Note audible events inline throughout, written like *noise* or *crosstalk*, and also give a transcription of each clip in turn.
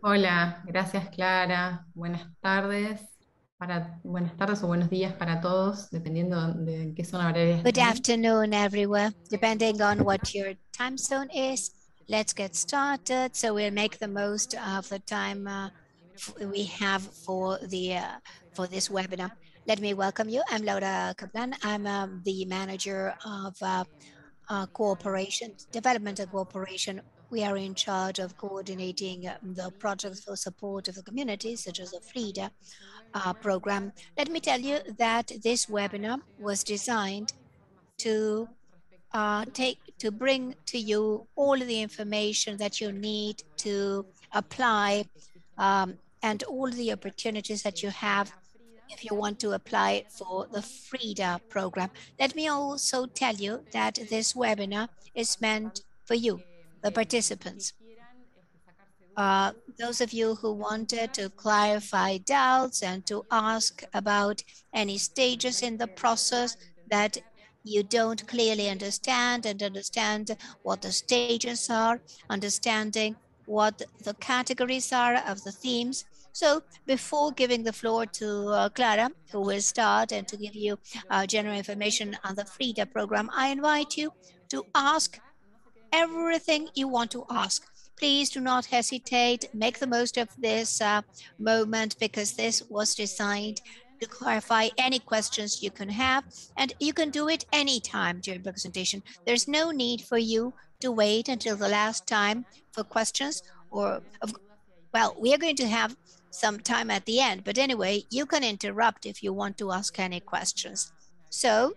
Hola, gracias Clara. Buenas tardes para buenas tardes o buenos días para todos, dependiendo de qué zona horaria Good afternoon, everyone. Depending on what your time zone is, let's get started. So we'll make the most of the time uh, we have for the uh, for this webinar. Let me welcome you. I'm Laura Kaplan. I'm um, the manager of uh, uh, cooperation, development and cooperation. We are in charge of coordinating uh, the projects for support of the community, such as the FRIDA uh, program. Let me tell you that this webinar was designed to uh, take to bring to you all the information that you need to apply um, and all the opportunities that you have if you want to apply for the FRIDA program. Let me also tell you that this webinar is meant for you, the participants. Uh, those of you who wanted to clarify doubts and to ask about any stages in the process that you don't clearly understand and understand what the stages are, understanding what the categories are of the themes. So before giving the floor to uh, Clara, who will start and to give you uh, general information on the FRIDA program, I invite you to ask everything you want to ask. Please do not hesitate. Make the most of this uh, moment because this was designed to clarify any questions you can have, and you can do it anytime during the presentation. There's no need for you to wait until the last time for questions or, well, we are going to have some time at the end, but anyway, you can interrupt if you want to ask any questions. So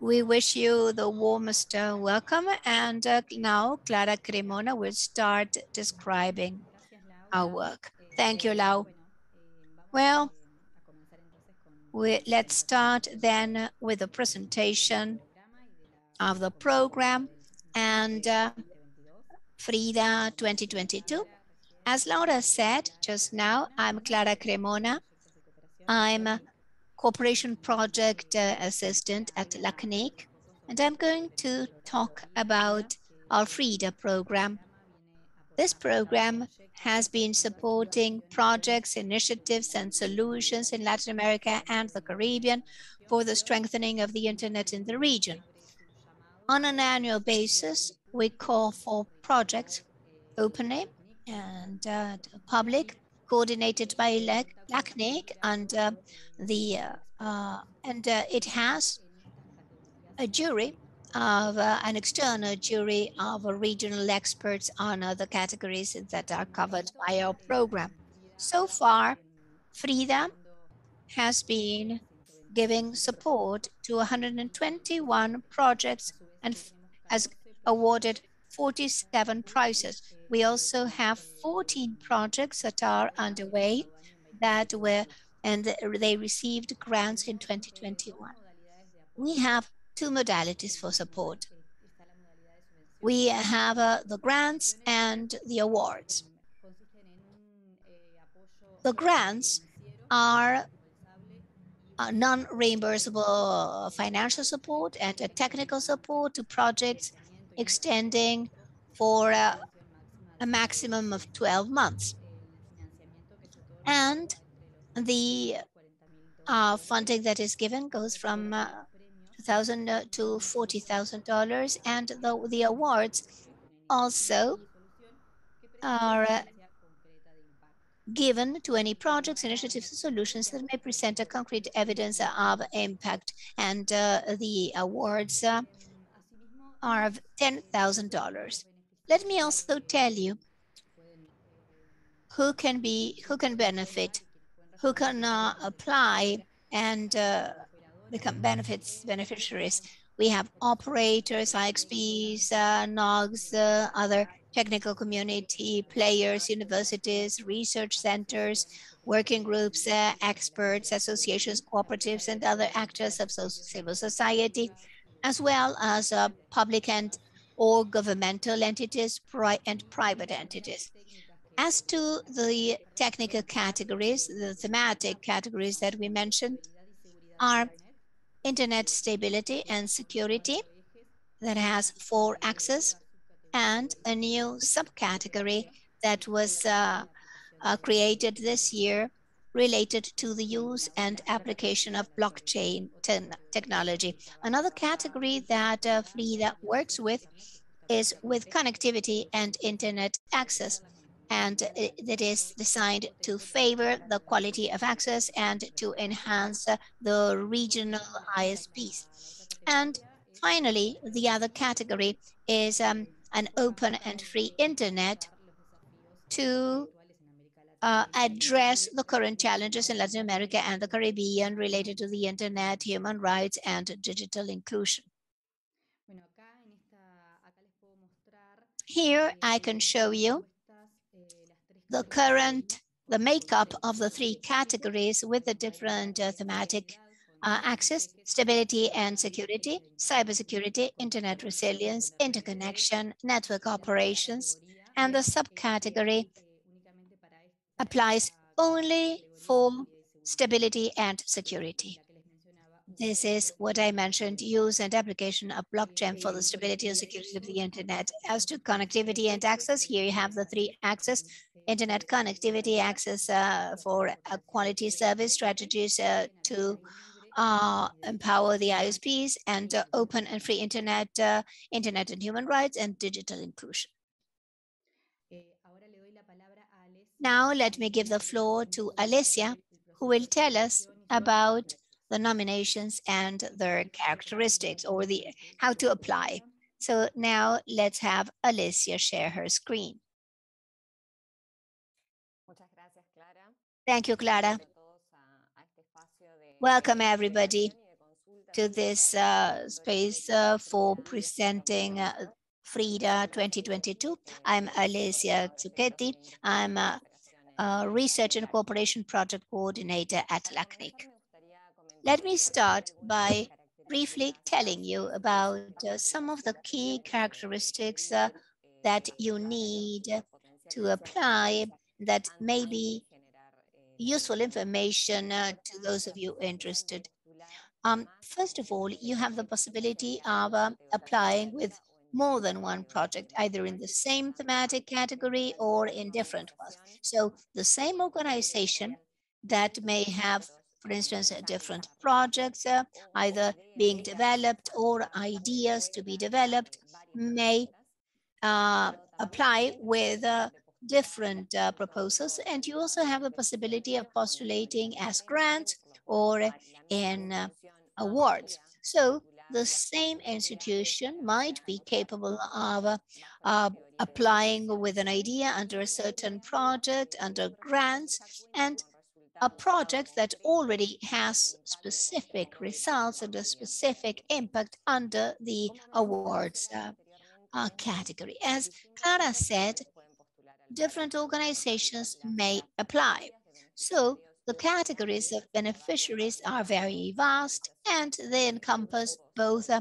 we wish you the warmest uh, welcome. And uh, now Clara Cremona will start describing our work. Thank you, Lau. Well, we, let's start then with the presentation of the program and uh, FRIDA 2022. As Laura said just now, I'm Clara Cremona. I'm Cooperation Project uh, Assistant at LACNIC, and I'm going to talk about our FRIDA program. This program has been supporting projects, initiatives, and solutions in Latin America and the Caribbean for the strengthening of the internet in the region. On an annual basis, we call for projects openly and uh, public, coordinated by LACNIC, and uh, the uh, uh, and uh, it has a jury of uh, an external jury of regional experts on the categories that are covered by our program. So far, FRIDA has been giving support to 121 projects and has awarded 47 prizes. We also have 14 projects that are underway that were and they received grants in 2021. We have two modalities for support. We have uh, the grants and the awards. The grants are uh, non-reimbursable financial support and technical support to projects extending for uh, a maximum of 12 months. And the uh, funding that is given goes from uh, $2,000 to $40,000 and the, the awards also are uh, given to any projects, initiatives, solutions that may present a concrete evidence of impact. And uh, the awards uh, are of $10,000. Let me also tell you who can be, who can benefit, who can uh, apply and uh, become benefits beneficiaries. We have operators, IXPs, uh, NOGs, uh, other technical community players, universities, research centers, working groups, uh, experts, associations, cooperatives, and other actors of civil society, as well as uh, public and or governmental entities pri and private entities. As to the technical categories, the thematic categories that we mentioned are internet stability and security that has four axes and a new subcategory that was uh, uh, created this year related to the use and application of blockchain te technology. Another category that uh, FRIDA works with is with connectivity and internet access. And it is designed to favor the quality of access and to enhance uh, the regional ISPs. And finally, the other category is um, an open and free internet to uh, address the current challenges in Latin America and the Caribbean related to the internet, human rights, and digital inclusion. Here I can show you the current, the makeup of the three categories with the different uh, thematic uh, access, stability and security, cybersecurity, internet resilience, interconnection, network operations, and the subcategory applies only for stability and security. This is what I mentioned, use and application of blockchain for the stability and security of the internet. As to connectivity and access, here you have the three access, internet connectivity, access uh, for quality service strategies uh, to uh, empower the ISPs and uh, open and free internet, uh, internet and human rights and digital inclusion. Now let me give the floor to Alessia, who will tell us about the nominations and their characteristics or the how to apply. So now let's have Alessia share her screen. Thank you, Clara. Welcome everybody to this uh, space uh, for presenting uh, FRIDA 2022. I'm Alessia Zucchetti. I'm a Research and Cooperation Project Coordinator at LACNIC. Let me start by briefly telling you about uh, some of the key characteristics uh, that you need to apply that may be useful information uh, to those of you interested. Um, first of all, you have the possibility of uh, applying with more than one project, either in the same thematic category or in different ones. So the same organization that may have, for instance, different projects uh, either being developed or ideas to be developed may uh, apply with uh, different uh, proposals. And you also have the possibility of postulating as grants or in uh, awards. So the same institution might be capable of uh, applying with an idea under a certain project, under grants, and a project that already has specific results and a specific impact under the awards uh, uh, category. As Clara said, different organizations may apply. So the categories of beneficiaries are very vast and they encompass both uh,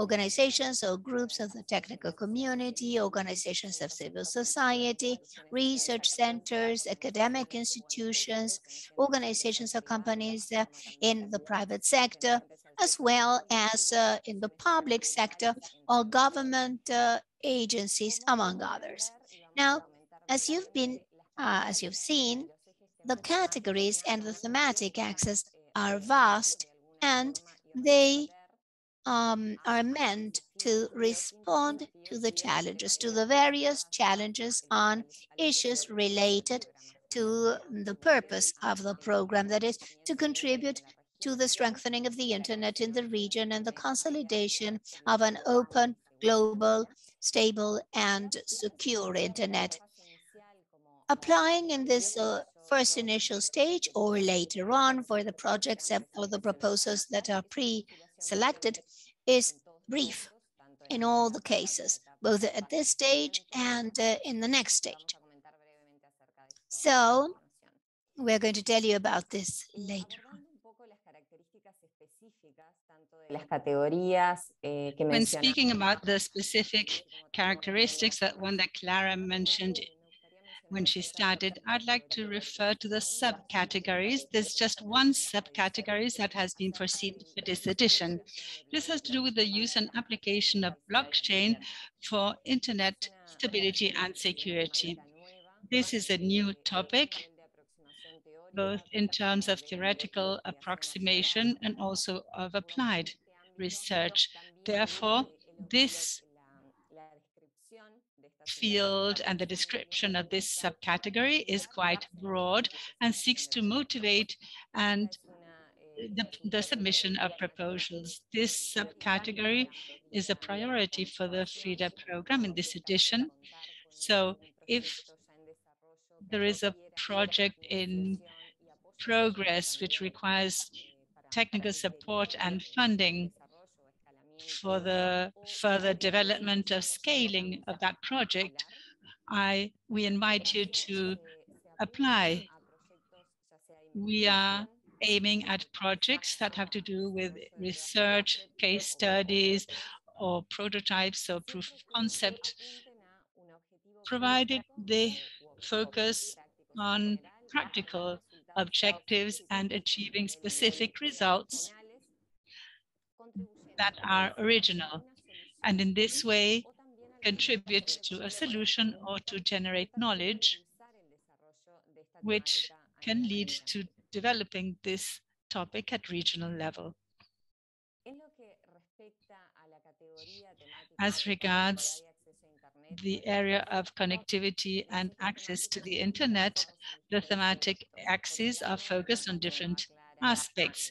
organizations or groups of the technical community, organizations of civil society, research centers, academic institutions, organizations or companies uh, in the private sector, as well as uh, in the public sector or government agencies, among others. Now, as you've been, as you've seen, the categories and the thematic axis are vast and they um, are meant to respond to the challenges, to the various challenges on issues related to the purpose of the program, that is to contribute to the strengthening of the internet in the region and the consolidation of an open, global, stable, and secure internet. Applying in this uh, first initial stage or later on for the projects or the proposals that are pre-selected is brief in all the cases, both at this stage and uh, in the next stage. So we're going to tell you about this later on. When speaking about the specific characteristics, that one that Clara mentioned when she started, I'd like to refer to the subcategories. There's just one subcategory that has been foreseen for this edition. This has to do with the use and application of blockchain for internet stability and security. This is a new topic, both in terms of theoretical approximation and also of applied research. Therefore, this field and the description of this subcategory is quite broad and seeks to motivate and the, the, submission of proposals. This subcategory is a priority for the FRIDA program in this edition. So if there is a project in progress which requires technical support and funding for the further development of scaling of that project, I, we invite you to apply. We are aiming at projects that have to do with research, case studies, or prototypes or proof of concept, provided they focus on practical objectives and achieving specific results that are original, and in this way contribute to a solution or to generate knowledge which can lead to developing this topic at regional level. As regards the area of connectivity and access to the internet, the thematic axes are focused on different aspects.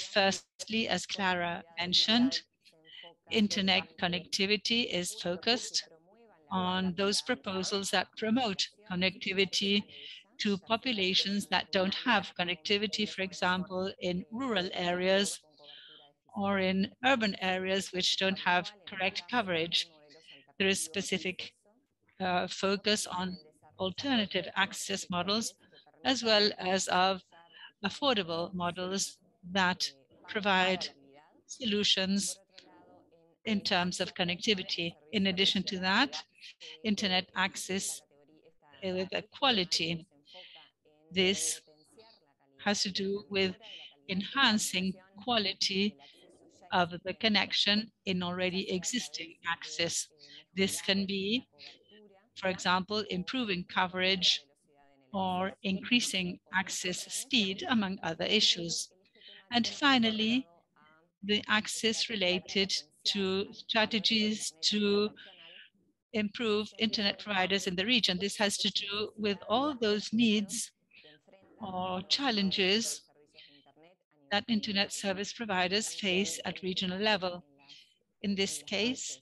Firstly, as Clara mentioned, internet connectivity is focused on those proposals that promote connectivity to populations that don't have connectivity, for example, in rural areas or in urban areas which don't have correct coverage. There is specific uh, focus on alternative access models as well as of affordable models that provide solutions in terms of connectivity. In addition to that, internet access with quality this has to do with enhancing quality of the connection in already existing access. This can be, for example, improving coverage or increasing access speed, among other issues. And finally, the access related to strategies to improve internet providers in the region. This has to do with all those needs or challenges that internet service providers face at regional level. In this case,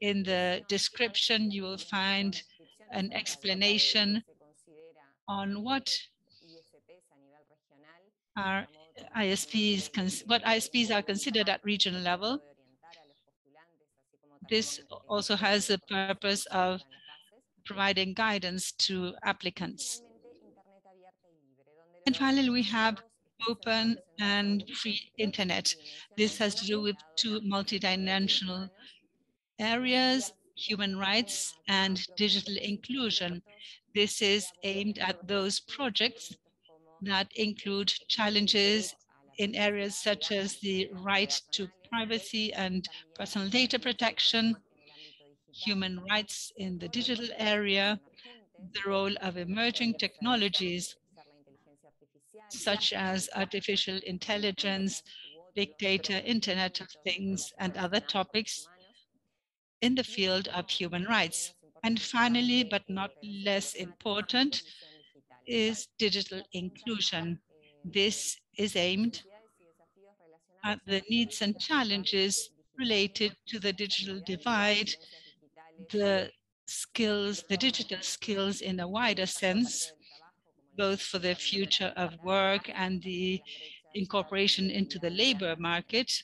in the description, you will find an explanation on what our ISPs, what ISPs are considered at regional level. This also has the purpose of providing guidance to applicants. And finally, we have open and free internet. This has to do with two multidimensional areas, human rights and digital inclusion. This is aimed at those projects that include challenges in areas such as the right to privacy and personal data protection, human rights in the digital area, the role of emerging technologies such as artificial intelligence, big data, Internet of Things, and other topics in the field of human rights. And finally, but not less important, is digital inclusion. This is aimed at the needs and challenges related to the digital divide, the skills, the digital skills in a wider sense, both for the future of work and the incorporation into the labor market,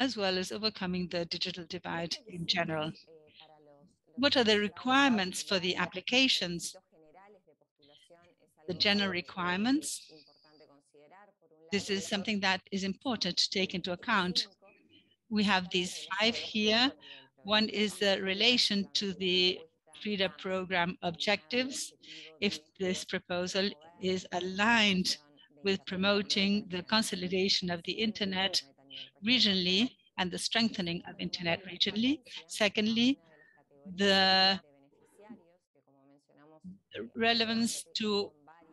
as well as overcoming the digital divide in general. What are the requirements for the applications? The general requirements. This is something that is important to take into account. We have these five here. One is the relation to the FRIDA program objectives if this proposal is aligned with promoting the consolidation of the internet regionally and the strengthening of internet regionally. Secondly, the relevance to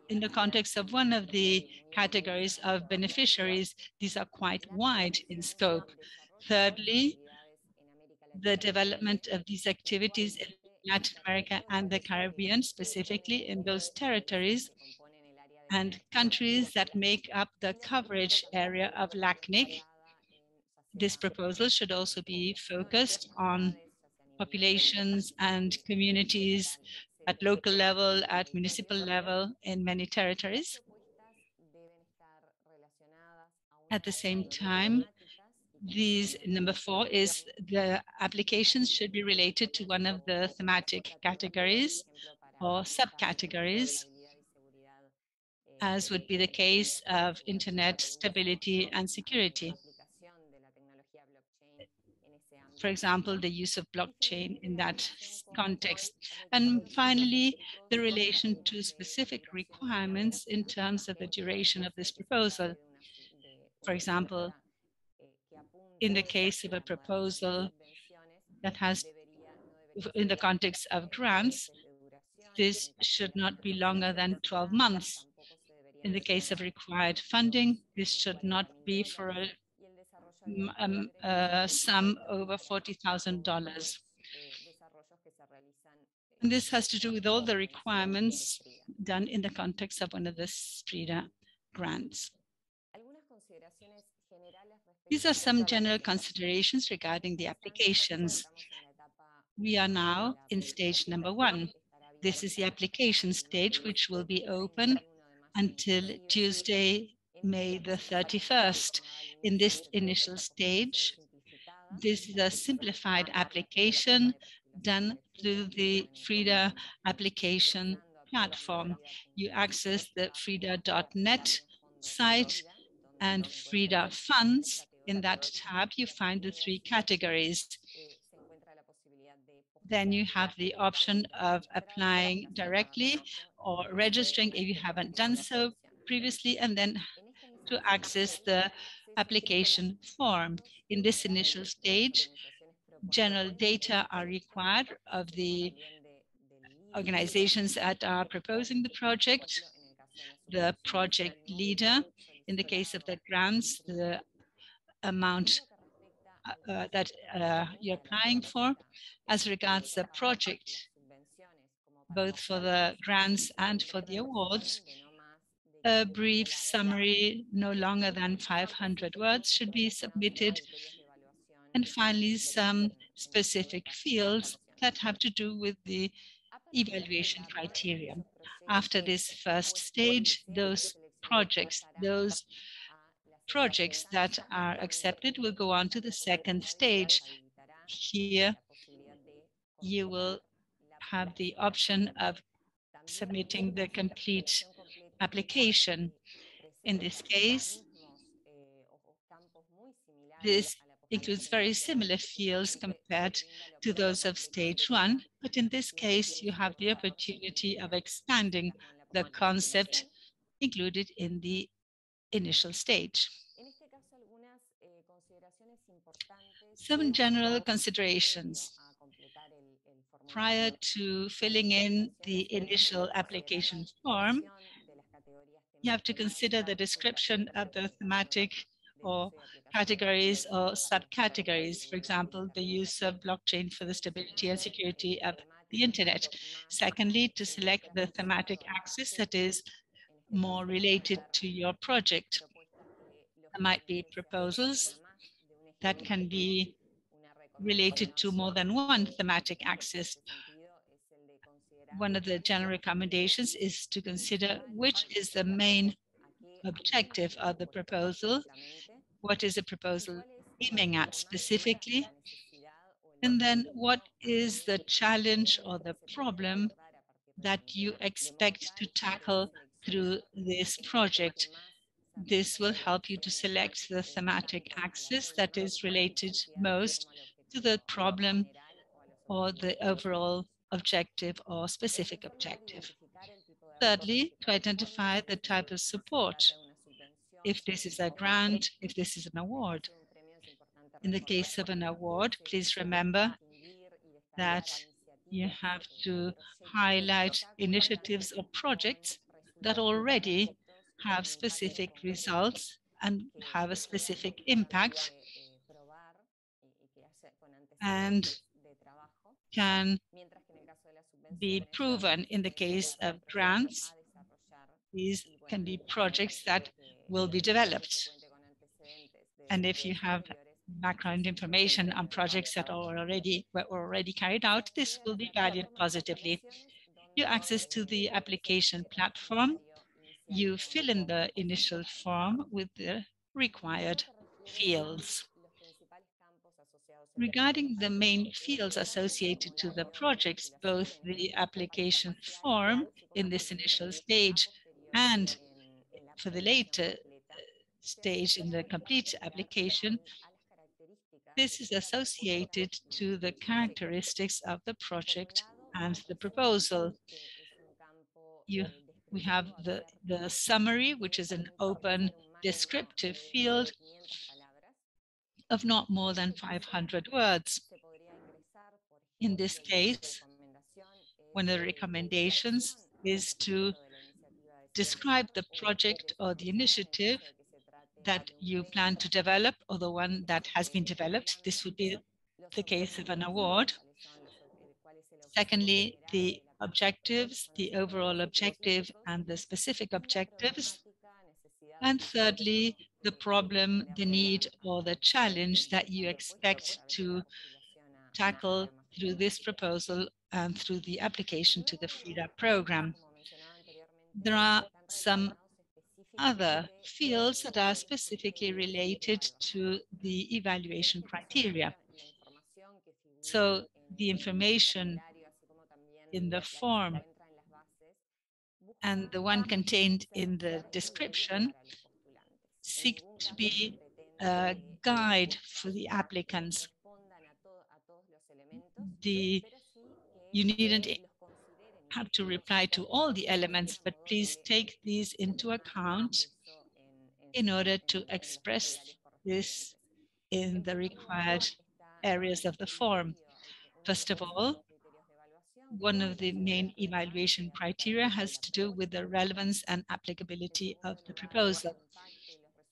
in the context of one of the categories of beneficiaries, these are quite wide in scope. Thirdly, the development of these activities in Latin America and the Caribbean, specifically in those territories and countries that make up the coverage area of LACNIC. This proposal should also be focused on populations and communities at local level, at municipal level in many territories. At the same time, these number four is the applications should be related to one of the thematic categories or subcategories, as would be the case of internet stability and security. For example, the use of blockchain in that context. And finally, the relation to specific requirements in terms of the duration of this proposal. For example, in the case of a proposal that has, in the context of grants, this should not be longer than 12 months. In the case of required funding, this should not be for a, um, a sum over $40,000. And this has to do with all the requirements done in the context of one of the FRIDA grants. These are some general considerations regarding the applications. We are now in stage number one. This is the application stage, which will be open until Tuesday, May the 31st. In this initial stage, this is a simplified application done through the FRIDA application platform. You access the frida.net site and FRIDA funds in that tab, you find the three categories. Then you have the option of applying directly or registering if you haven't done so previously, and then to access the application form. In this initial stage, general data are required of the organizations that are proposing the project, the project leader, in the case of the grants, the amount uh, that uh, you're applying for. As regards the project, both for the grants and for the awards, a brief summary no longer than 500 words should be submitted. And finally, some specific fields that have to do with the evaluation criteria. After this first stage, those projects, those projects that are accepted will go on to the second stage. Here, you will have the option of submitting the complete application. In this case, this includes very similar fields compared to those of stage one, but in this case, you have the opportunity of expanding the concept included in the initial stage. Some general considerations. Prior to filling in the initial application form, you have to consider the description of the thematic or categories or subcategories. For example, the use of blockchain for the stability and security of the internet. Secondly, to select the thematic axis that is more related to your project. There might be proposals that can be related to more than one thematic axis. One of the general recommendations is to consider which is the main objective of the proposal, what is the proposal aiming at specifically, and then what is the challenge or the problem that you expect to tackle through this project. This will help you to select the thematic axis that is related most to the problem or the overall objective or specific objective. Thirdly, to identify the type of support, if this is a grant, if this is an award. In the case of an award, please remember that you have to highlight initiatives or projects that already have specific results and have a specific impact and can be proven in the case of grants. These can be projects that will be developed. And if you have background information on projects that are already were already carried out, this will be valued positively. You access to the application platform. You fill in the initial form with the required fields. Regarding the main fields associated to the projects, both the application form in this initial stage and for the later uh, stage in the complete application, this is associated to the characteristics of the project and the proposal. You, we have the, the summary, which is an open descriptive field of not more than 500 words. In this case, one of the recommendations is to describe the project or the initiative that you plan to develop or the one that has been developed. This would be the case of an award. Secondly, the objectives, the overall objective and the specific objectives. And thirdly, the problem, the need, or the challenge that you expect to tackle through this proposal and through the application to the FRIDA program. There are some other fields that are specifically related to the evaluation criteria. So the information in the form and the one contained in the description seek to be a guide for the applicants. The, you needn't have to reply to all the elements, but please take these into account in order to express this in the required areas of the form. First of all, one of the main evaluation criteria has to do with the relevance and applicability of the proposal.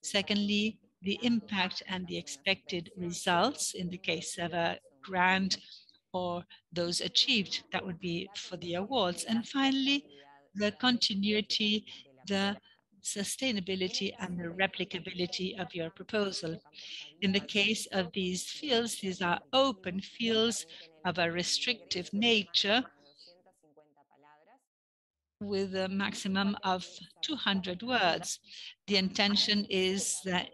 Secondly, the impact and the expected results in the case of a grant or those achieved. That would be for the awards. And finally, the continuity, the sustainability and the replicability of your proposal. In the case of these fields, these are open fields of a restrictive nature with a maximum of 200 words. The intention is that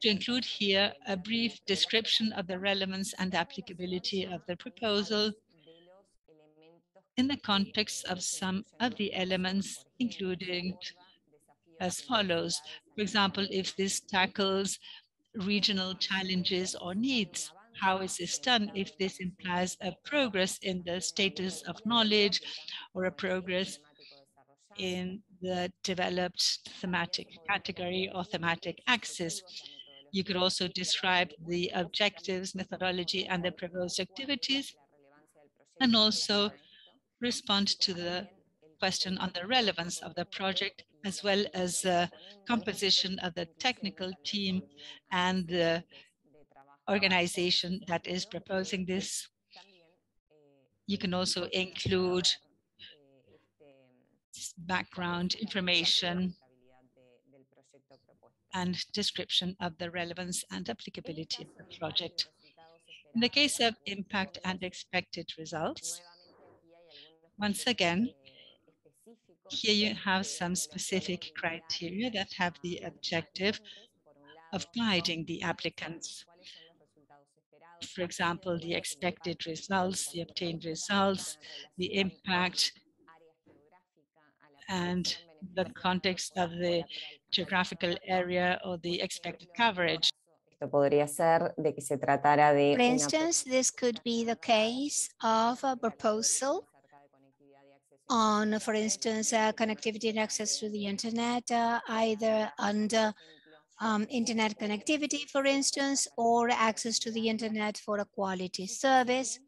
to include here a brief description of the relevance and applicability of the proposal in the context of some of the elements, including as follows. For example, if this tackles regional challenges or needs, how is this done? If this implies a progress in the status of knowledge or a progress in the developed thematic category or thematic axis. You could also describe the objectives, methodology, and the proposed activities, and also respond to the question on the relevance of the project, as well as the composition of the technical team and the organization that is proposing this. You can also include background information and description of the relevance and applicability of the project. In the case of impact and expected results, once again, here you have some specific criteria that have the objective of guiding the applicants. For example, the expected results, the obtained results, the impact, and the context of the geographical area or the expected coverage. For instance, this could be the case of a proposal on, for instance, uh, connectivity and access to the internet, uh, either under um, internet connectivity, for instance, or access to the internet for a quality service,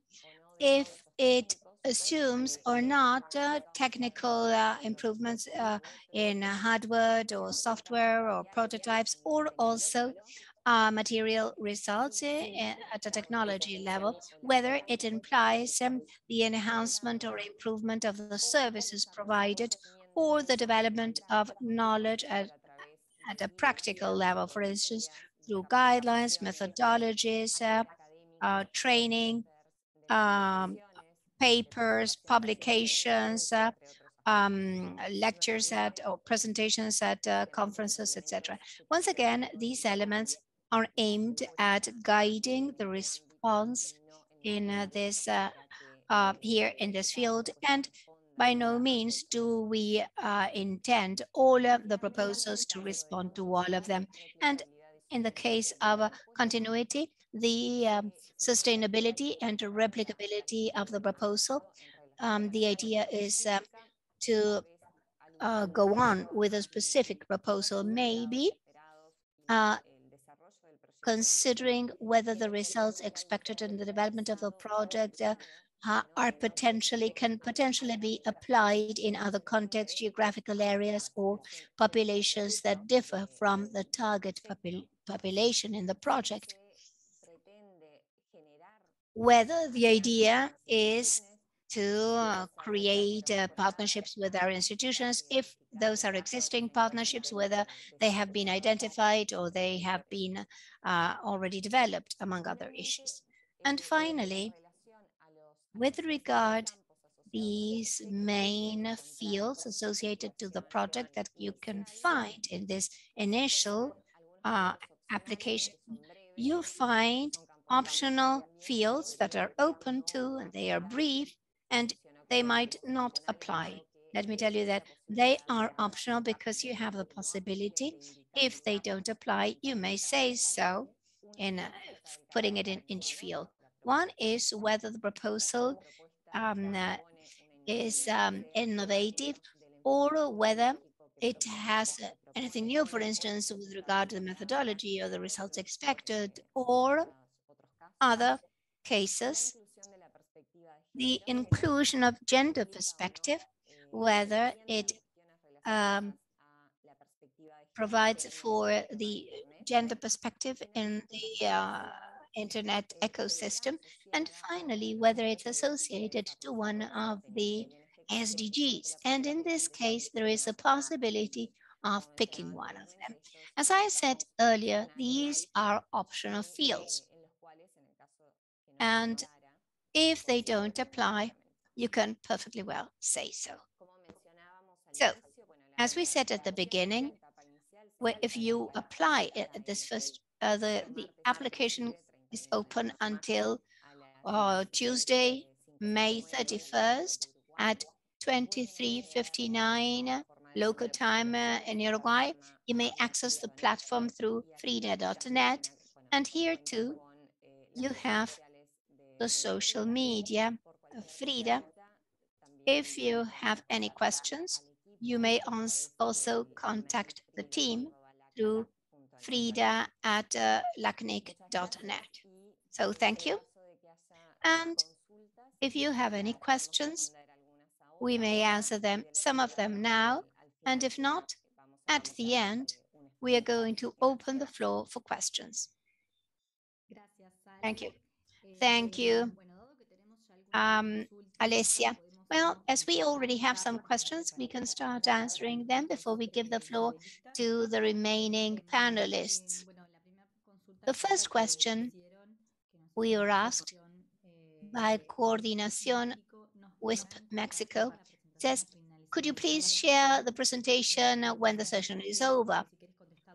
if it assumes or not uh, technical uh, improvements uh, in hardware or software or prototypes, or also uh, material results eh, at a technology level, whether it implies um, the enhancement or improvement of the services provided or the development of knowledge at, at a practical level, for instance, through guidelines, methodologies, uh, uh, training, um, papers, publications, uh, um, lectures at or presentations at uh, conferences, etc. Once again, these elements are aimed at guiding the response in uh, this uh, uh, here in this field and by no means do we uh, intend all of the proposals to respond to all of them. And in the case of uh, continuity, the um, sustainability and replicability of the proposal, um, the idea is uh, to uh, go on with a specific proposal, maybe uh, considering whether the results expected in the development of the project are potentially can potentially be applied in other contexts, geographical areas, or populations that differ from the target popul population in the project. Whether the idea is to create uh, partnerships with our institutions, if those are existing partnerships, whether they have been identified or they have been uh, already developed, among other issues. And finally, with regard these main fields associated to the project that you can find in this initial uh, application, you find optional fields that are open to and they are brief and they might not apply. Let me tell you that they are optional because you have the possibility. If they don't apply, you may say so in uh, putting it in each field. One is whether the proposal um, is um, innovative or whether it has anything new, for instance, with regard to the methodology or the results expected, or other cases, the inclusion of gender perspective, whether it um, provides for the gender perspective in the uh, internet ecosystem, and finally, whether it's associated to one of the SDGs. And in this case, there is a possibility of picking one of them. As I said earlier, these are optional fields. And if they don't apply, you can perfectly well say so. So, as we said at the beginning, if you apply this first, uh, the, the application is open until uh, Tuesday, May 31st at 23.59 local time uh, in Uruguay. You may access the platform through frida.net. And here too, you have the social media of Frida. If you have any questions, you may also contact the team through frida at uh, lacnic.net. So thank you. And if you have any questions, we may answer them, some of them now, and if not, at the end, we are going to open the floor for questions. Thank you. Thank you, um, Alessia. Well, as we already have some questions, we can start answering them before we give the floor to the remaining panelists. The first question we were asked by Coordinación WISP Mexico says, could you please share the presentation when the session is over?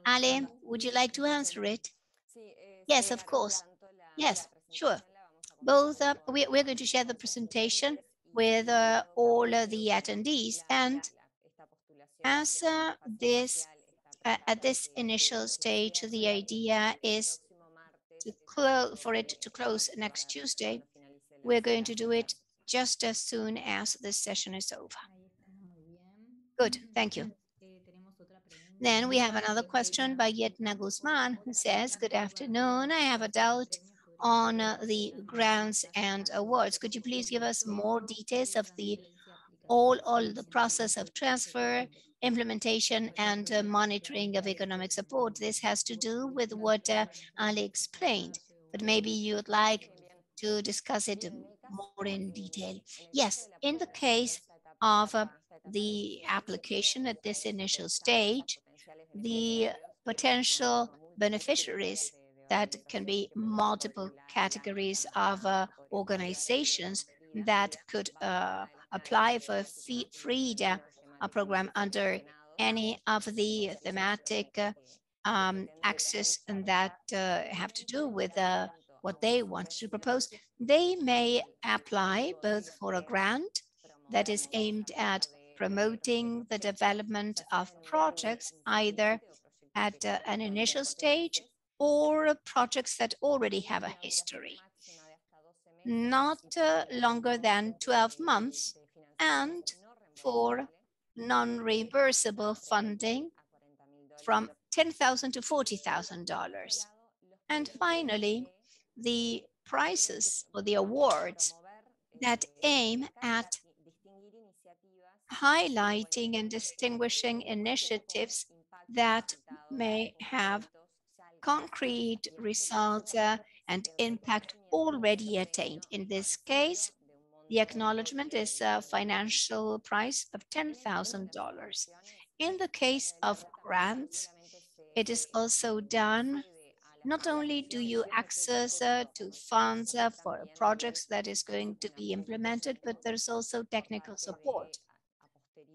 Ale, would you like to answer it? Yes, of course. Yes, sure. Both, uh, we, we're going to share the presentation with uh, all of the attendees. And as uh, this, uh, at this initial stage, the idea is to close for it to close next Tuesday. We're going to do it just as soon as this session is over. Good, thank you. Then we have another question by Yetna Guzman who says, good afternoon. I have a doubt on uh, the grants and awards. Could you please give us more details of the all, all the process of transfer, implementation and uh, monitoring of economic support. This has to do with what uh, Ali explained, but maybe you would like to discuss it more in detail. Yes, in the case of uh, the application at this initial stage, the potential beneficiaries that can be multiple categories of uh, organizations that could uh, apply for free program under any of the thematic um, and that uh, have to do with uh, what they want to propose, they may apply both for a grant that is aimed at promoting the development of projects either at uh, an initial stage or projects that already have a history. Not uh, longer than 12 months and for non-reimbursable funding from 10,000 to $40,000. And finally, the prizes or the awards that aim at highlighting and distinguishing initiatives that may have concrete results uh, and impact already attained. In this case, the acknowledgement is a financial price of $10,000. In the case of grants, it is also done not only do you access uh, to funds uh, for projects that is going to be implemented, but there's also technical support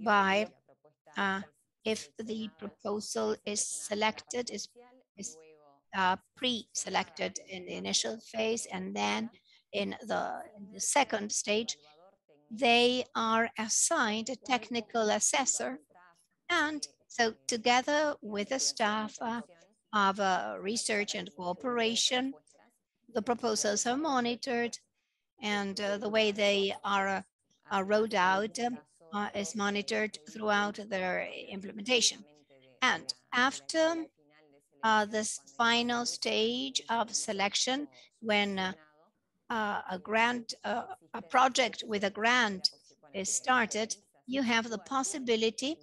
by uh, if the proposal is selected, is, is uh, pre-selected in the initial phase, and then in the, second stage, they are assigned a technical assessor. And so together with the staff uh, of uh, research and cooperation, the proposals are monitored and uh, the way they are, are rolled out uh, is monitored throughout their implementation. And after uh, this final stage of selection, when uh, uh, a grant, uh, a project with a grant is started, you have the possibility,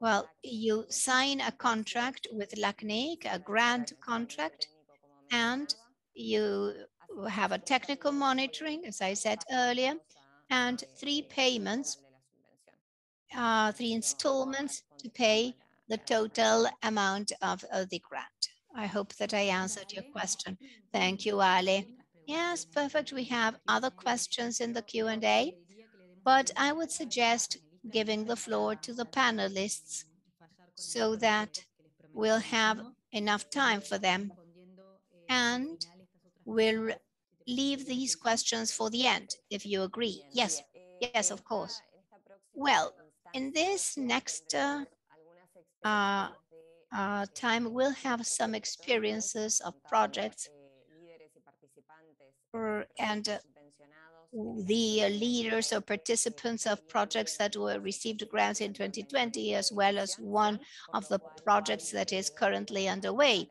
well, you sign a contract with LACNIC, a grant contract, and you have a technical monitoring, as I said earlier, and three payments, uh, three installments to pay the total amount of, of the grant. I hope that I answered your question. Thank you, Ali. Yes, perfect. We have other questions in the Q&A, but I would suggest giving the floor to the panelists so that we'll have enough time for them. And we'll leave these questions for the end, if you agree. Yes, yes, of course. Well, in this next uh, uh, uh, time, we'll have some experiences of projects and uh, the leaders or participants of projects that were received grants in 2020, as well as one of the projects that is currently underway.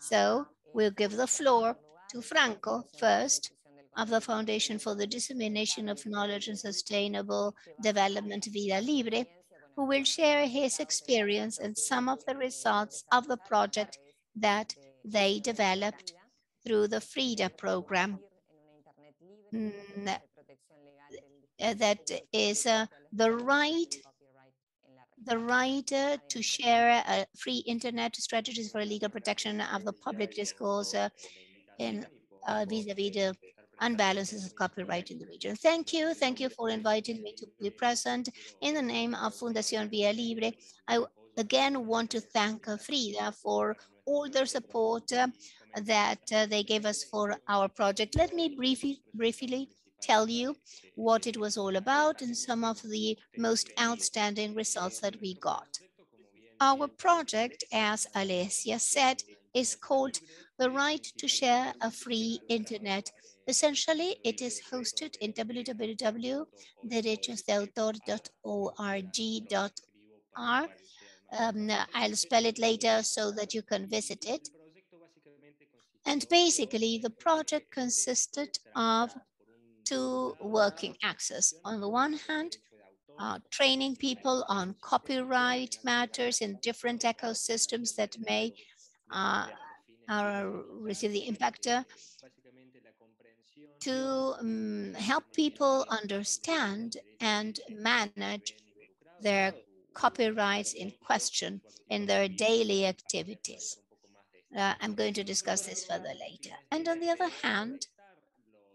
So we'll give the floor to Franco first of the Foundation for the Dissemination of Knowledge and Sustainable Development Vía Libre, who will share his experience and some of the results of the project that they developed through the FRIDA program. Mm, uh, that is uh, the right the right uh, to share a free internet strategies for legal protection of the public discourse uh, in uh, vis-a-vis -vis the unbalances of copyright in the region. Thank you. Thank you for inviting me to be present. In the name of Fundación Vía Libre, I again want to thank FRIDA for all their support uh, that uh, they gave us for our project. Let me briefly, briefly tell you what it was all about and some of the most outstanding results that we got. Our project, as Alessia said, is called The Right to Share a Free Internet. Essentially, it is hosted in www.derechosdeautor.org.ar. Um, I'll spell it later so that you can visit it. And basically, the project consisted of two working axes. On the one hand, uh, training people on copyright matters in different ecosystems that may uh, receive the impact uh, to um, help people understand and manage their copyrights in question in their daily activities. Uh, I'm going to discuss this further later. And on the other hand,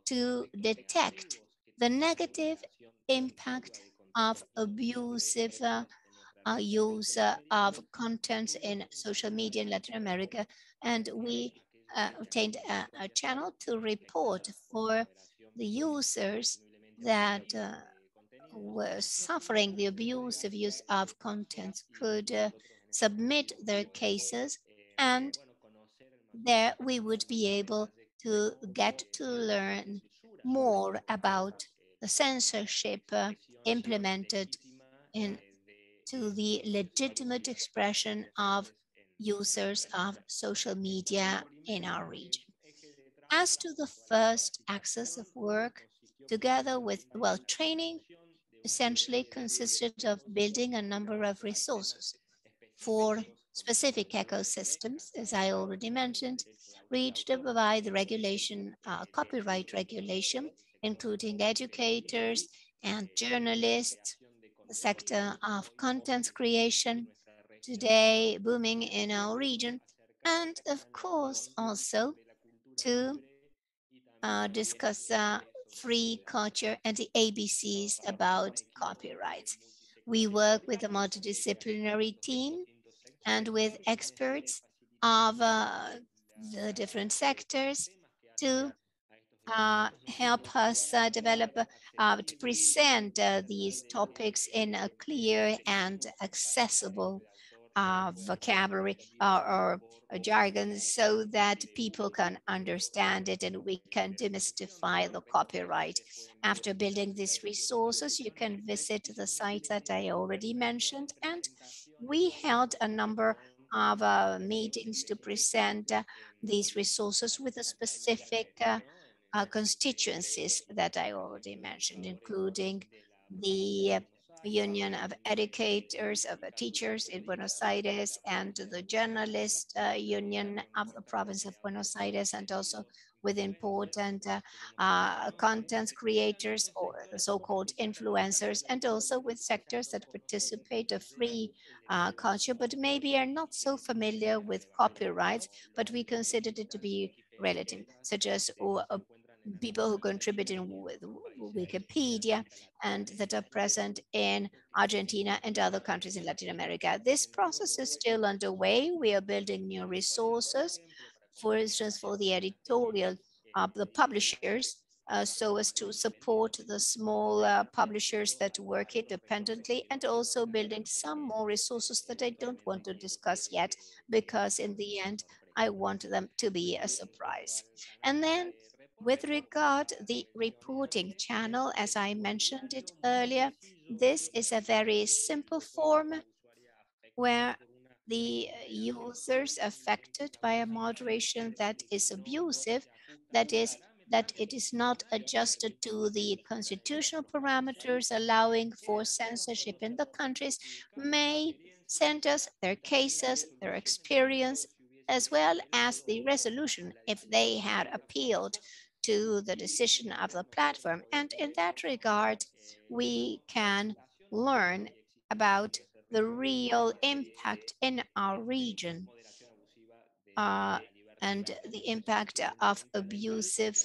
to detect the negative impact of abusive uh, uh, use of contents in social media in Latin America. And we uh, obtained a, a, channel to report for the users that uh, were suffering the abusive use of contents could uh, submit their cases and there we would be able to get to learn more about the censorship uh, implemented in to the legitimate expression of users of social media in our region. As to the first axis of work, together with, well, training essentially consisted of building a number of resources for specific ecosystems, as I already mentioned, reached by the regulation, uh, copyright regulation, including educators and journalists, the sector of content creation, today booming in our region, and of course also to uh, discuss uh, free culture and the ABCs about copyright. We work with a multidisciplinary team and with experts of uh, the different sectors to uh, help us uh, develop, uh, to present uh, these topics in a clear and accessible uh, vocabulary or, or jargon so that people can understand it and we can demystify the copyright. After building these resources, you can visit the site that I already mentioned and we held a number of uh, meetings to present uh, these resources with a specific uh, uh, constituencies that I already mentioned, including the Union of Educators, of Teachers in Buenos Aires, and the Journalist uh, Union of the province of Buenos Aires, and also with important uh, content creators or so-called influencers, and also with sectors that participate of free uh, culture, but maybe are not so familiar with copyrights, but we considered it to be relative, such as uh, people who contribute in Wikipedia and that are present in Argentina and other countries in Latin America. This process is still underway. We are building new resources, for instance, for the editorial of the publishers, uh, so as to support the small uh, publishers that work independently and also building some more resources that I don't want to discuss yet because in the end, I want them to be a surprise. And then with regard the reporting channel, as I mentioned it earlier, this is a very simple form where the uh, users affected by a moderation that is abusive, that is, that it is not adjusted to the constitutional parameters allowing for censorship in the countries, may send us their cases, their experience, as well as the resolution if they had appealed to the decision of the platform. And in that regard, we can learn about the real impact in our region uh, and the impact of abusive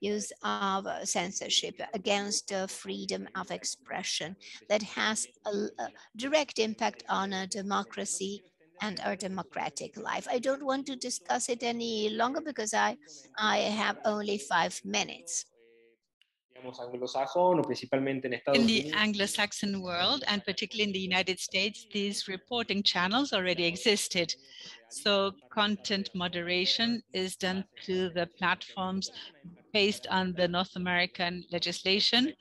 use of censorship against uh, freedom of expression that has a, direct impact on a democracy and our democratic life. I don't want to discuss it any longer because I, I have only five minutes. In the Anglo-Saxon world, and particularly in the United States, these reporting channels already existed. So content moderation is done through the platforms based on the North American legislation,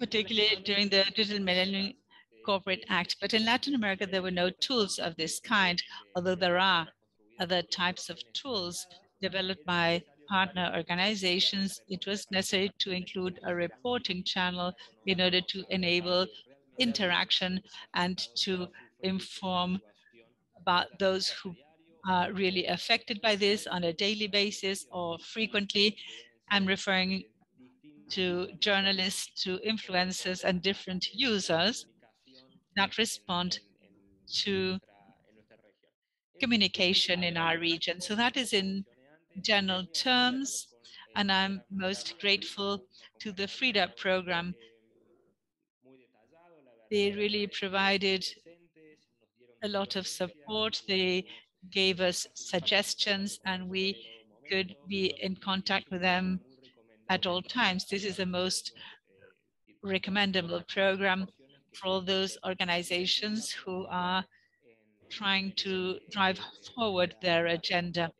particularly during the Digital Millennium Copyright Act. But in Latin America, there were no tools of this kind, although there are other types of tools developed by partner organizations, it was necessary to include a reporting channel in order to enable interaction and to inform about those who are really affected by this on a daily basis or frequently. I'm referring to journalists, to influencers and different users that respond to communication in our region. So that is in general terms, and I'm most grateful to the FRIDA program. They really provided a lot of support. They gave us suggestions and we could be in contact with them at all times. This is the most recommendable program for all those organizations who are trying to drive forward their agenda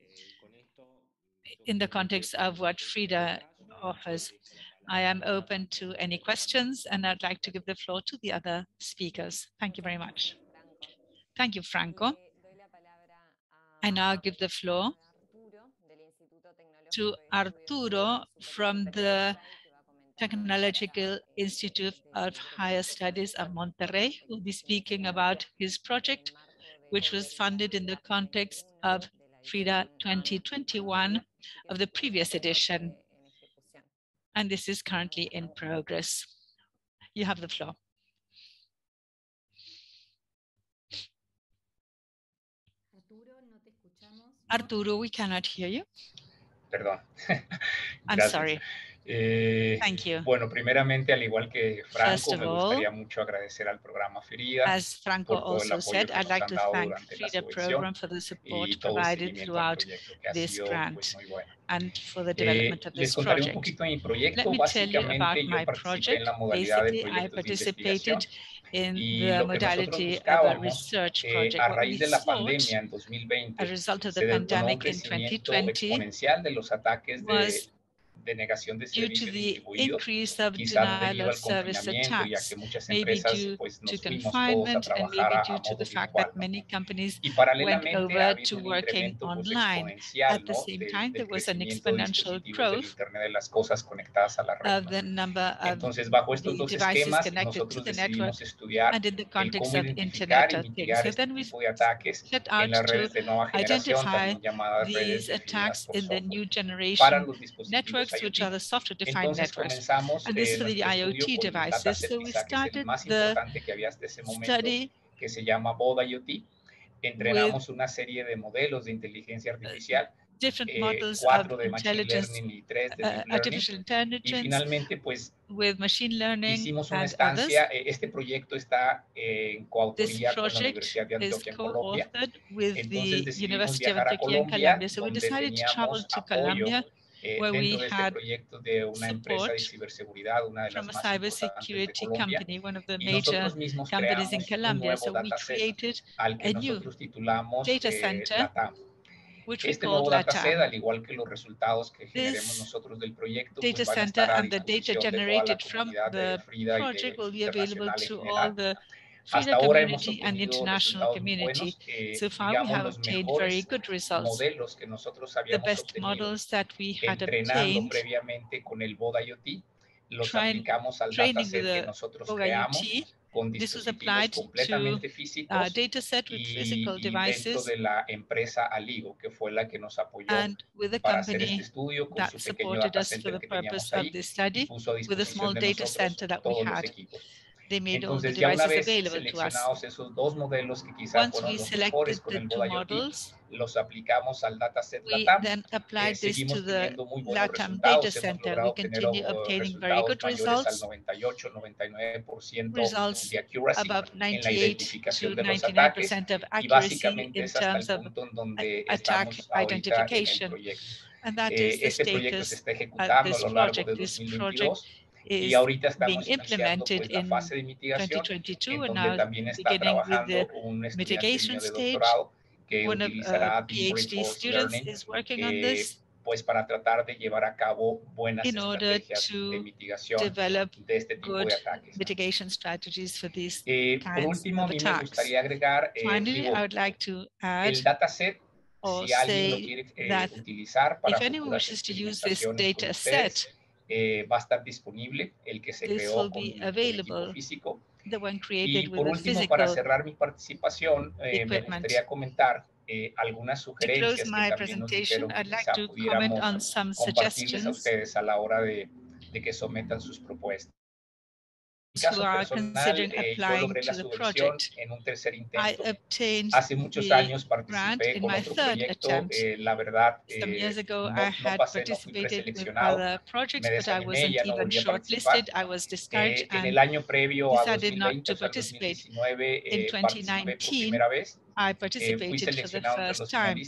in the context of what FRIDA offers. I am open to any questions and I'd like to give the floor to the other speakers. Thank you very much. Thank you, Franco. I now give the floor to Arturo from the Technological Institute of Higher Studies of Monterrey, who will be speaking about his project, which was funded in the context of FRIDA 2021 of the previous edition. And this is currently in progress. You have the floor. Arturo, we cannot hear you. Perdón. *laughs* I'm sorry. Eh, Thank you. Bueno, primeramente, al igual que Franco, First of me all, gustaría mucho agradecer al programa FRIDA As Franco por todo el also apoyo said, que I'd nos like han to dado thank durante la FRIDA subvención program for the support y todo el provided seguimiento al throughout proyecto que ha this sido grant pues, muy bueno. and for the Eh, development of les this contaré un project. poquito de mi Let proyecto. me tell you about Básicamente, my yo participé en project. la modalidad de Basically, I proyectos de investigación participated in y the lo que nosotros modality of a buscábamos research eh, project. a What we raíz de la sought, pandemia en 2020 a result of se the detonó un pandemic in crecimiento 2020, exponencial de los ataques de was denegación de due to the increase of denial of service confinamiento y a attacks, que muchas maybe empresas due pues, to nos fuimos todos a confinement and trabajar maybe due to the fact that many companies went over to working online. At the same time, there was an exponential growth Internet de las cosas conectadas a la red. of the number of Entonces, bajo estos the dos devices esquemas, connected to nosotros the network and in the context of Internet y of Things. mitigar So este then we tipo de ataques set en out to redes de nueva generación, identify también llamadas redes these attacks in the new generation dispositivos networks, which are the software-defined networks. And this for the IoT devices. So we quizá que es el started the importante que había hasta ese momento, study que se llama BoT-IoT. Entrenamos una serie de modelos de inteligencia artificial, different eh, models of de Machine intelligence, Learning y tres de uh, Learning. artificial Y intelligence finalmente, pues with machine learning hicimos una estancia. others. eh, Este proyecto está eh, en coautoría con la project Universidad de is Antioquia en Colombia. co-authored with Entonces the decidimos University of viajar a Antioquia in Colombia. So we donde decided to travel teníamos to apoyo Colombia eh, where we dentro de este had proyecto de una empresa de support ciberseguridad, una de las from a más importantes de cybersecurity Colombia. company, one of the Y major nosotros mismos companies in un Colombia. nuevo So we created al que a new nosotros titulamos data eh, center, LATAM. which we Este called nuevo dataset, al igual que los resultados que generemos nosotros del proyecto, data pues van a center estar a and the data disposición de toda la generated from comunidad de the FRIDA y project de will be available internacional en to all the Hasta FRIDA ahora hemos community and international community. So far, we have obtained very good results. modelos que nosotros The best models that we had obtained, previamente con el BoT-IoT, los Train- training with the creamos This was applied to, uh, físicos dataset with y, physical y devices de la empresa Aligo, que fue la que nos apoyó and with the para hacer este company estudio that supported us for the purpose of this study with a small data center that we had. equipos. Entonces, ya una vez seleccionados esos dos modelos que quizás fueron los mejores con el modo IoT, los aplicamos al dataset LATAM, eh, seguimos teniendo muy buenos LATAM resultados, hemos logrado tener resultados mayores al 98, 99% de accuracy en la identificación de los ataques, y básicamente es hasta el punto en donde estamos ahorita en el proyecto. Eh, este proyecto se está ejecutando a lo largo de 2022, is being implemented in 2022 and now beginning with the mitigation stage. One of uh, PhD students is working on this. Pues para tratar de llevar a cabo buenas in estrategias de develop de este tipo de ataques. Mitigation strategies for these eh, por último, agregar eh, Finally, digo, I would like to add, el dataset or si alguien quiere eh, para if anyone wishes to use this data set, eh, va a estar disponible el que se this creó con, available, físico. the one Y created por with a último, para cerrar mi participación, eh, me gustaría comentar eh, algunas sugerencias que también nos dijeron que like pudiéramos compartirles a ustedes a la hora de, de que sometan sus propuestas. Who are eh, applying to the project. en un tercer I obtained Hace muchos the años grant participé in con my otro third proyecto. attempt. eh, la verdad, Some eh, years ago, no, I had no participated with other projects, but I wasn't no even volví a participar. shortlisted. I was discouraged Eh, and decided not to o sea, al participate. 2019, In eh, participé por 2019, primera vez. I Eh, participated for the first time.